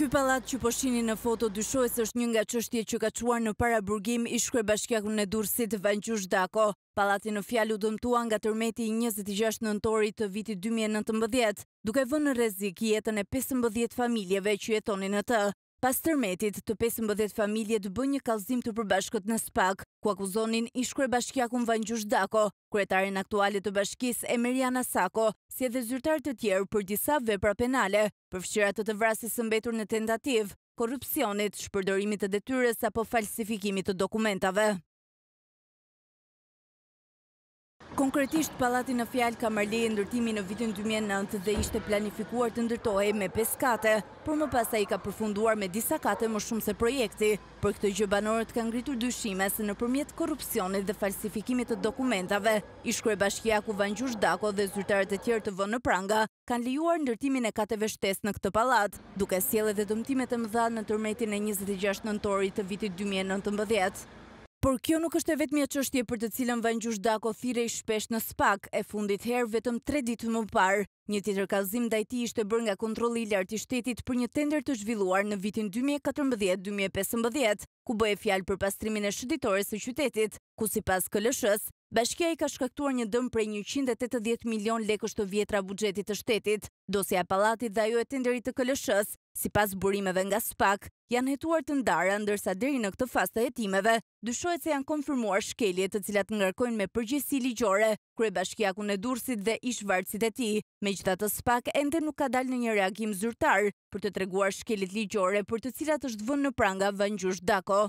Ky pallat që po shihni në foto dyshohet se është një nga çështjet që ka çuar në paraburgim ish-kryebashkiakun e Durrësit, Vangjush Dako. Pallati në fjalë u dëmtua nga tërmeti i njëzet e gjashtë nëntorit të vitit dy mijë e nëntëmbëdhjetë, duke vënë në rrezik jetën e pesëmbëdhjetë familjeve që jetonin në të. Pas tërmetit, të pesëmbëdhjetë familjet bënë një kallëzim të përbashkët në spak, ku akuzonin ish-kryebashkiakun Vangjush Dako, kryetaren aktuale të bashkisë Emiriana Sako, si edhe zyrtarë të tjerë për disa vepra penale, përfshirë atë të vrasjes së mbetur në tentativë, korrupsionit, shpërdorimit të detyrës apo falsifikimit të dokumentave. Konkretisht, pallati në fjalë ka marrë leje ndërtimi në vitin dy mijë e nëntë dhe ishte planifikuar të ndërtohej me pesë kate, por më pas ai ka përfunduar me disa kate më shumë se projekti. Për këtë gjë banorët kanë ngritur dyshime se nëpërmjet korrupsionit dhe falsifikimit të dokumentave, ish-kryebashkiaku Vangjush Dako dhe zyrtarët e tjerë të vënë në pranga, kanë lejuar ndërtimin e kateve shtesë në këtë pallat, duke sjellë edhe dëmtimet e mëdha në tërmetin e njëzet e gjashtë nëntorit të vitit dy mijë e nëntëmbëdhjetë. Por kjo nuk është e vetmja çështje për të cilën Vangjush Dako thirrej shpesh në spak, e fundit herë vetëm tre ditë më parë. Një tjetër kallëzim ndaj tij ishte bërë nga Kontrolli i Lartë i Shtetit për një tender të zhvilluar në vitin dy mijë e katërmbëdhjetë dy mijë e pesëmbëdhjetë, ku bëhej fjalë për pastrimin e shëtitores së qytetit, ku sipas KLSH-së, Bashkia i ka shkaktuar një dëm prej njëqind e tetëdhjetë milionë lekësh të vjetra buxhetit të shtetit. Dosja e pallatit dhe ajo e tenderit të KLSH-së, sipas burimeve nga spak, janë hetuar të ndara, ndërsa deri në këtë fazë të hetimeve, dyshohet se janë konfirmuar shkelje të cilat ngarkojnë me përgjegjësi ligjore kryebashkiakun e Durrësit dhe ish-vartësit e tij. Megjithatë spak ende nuk ka dalë në një reagim zyrtar për të treguar shkeljet ligjore për të cilat është vënë në pranga Vangjush Dako.